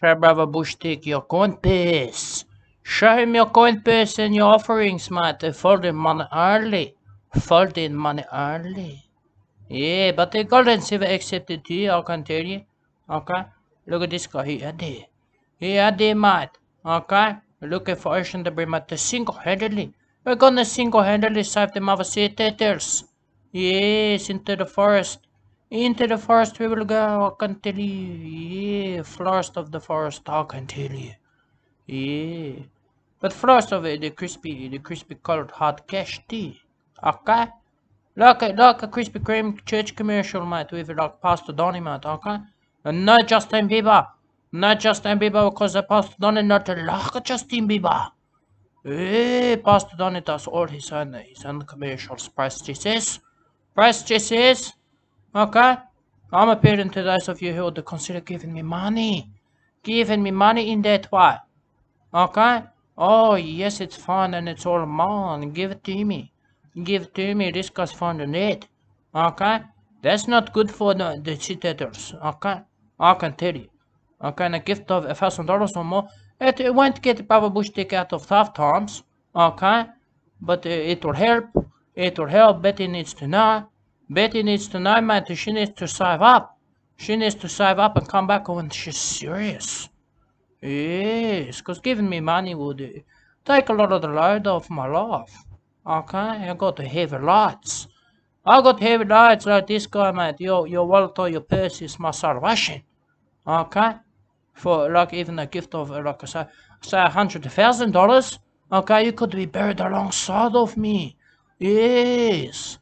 Show Brother Bushtick your coin purse. Show him your coin purse and your offerings, mate. Fold in money early. Fold in money early. Yeah, but the golden silver accepted too, I can tell you. Okay? Look at this guy here, there. Here, there, mate. Okay? Looking for the brim at single-handedly. We're gonna single-handedly save the mother sea taters. Yes, into the forest. Into the forest we will go, you. Yeah, first of the forest, I can tell you. Yeah. But first of it, the crispy, the crispy colored hot cash tea. Okay? Like a, like a Krispy Kreme church commercial, mate, with like Pastor Donny, mate, okay? And not Justin Bieber. Not Justin Bieber because the Pastor Donny not like Justin Bieber. Hey, Pastor Donny does all his own, his own commercials, press Jesus. Press Jesus. Okay? I'm appealing to those of you who would consider giving me money. Giving me money in that way. Okay? Oh, yes, it's fun and it's all mine. Give it to me. Give it to me. This guy's the net. Okay? That's not good for the, the cheaters. Okay? I can tell you. Okay, and a gift of a thousand dollars or more. It, it won't get Baba Bushtick out of tough times. Okay? But uh, it will help. It will help. Betty needs to know. Betty needs to know, man. She needs to save up. She needs to save up and come back when she's serious. Yes, because giving me money would uh, take a lot of the load off my life. Okay, I got heavy lights. I got heavy lights like this guy, mate. Your your wallet or your purse is my salvation. Okay, for like even a gift of like I say, say a hundred thousand dollars. Okay, you could be buried alongside of me. Yes.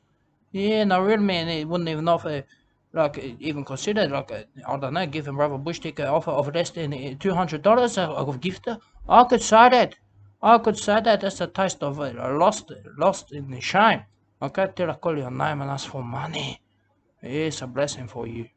Yeah, no, real man, it wouldn't even offer, like, even consider, like, I don't know, giving Brother Bush an offer of less than uh, two hundred dollars of gift. I could say that. I could say that that's a taste of uh, lost, lost in the shame. Okay, till I call your name and ask for money. It's a blessing for you.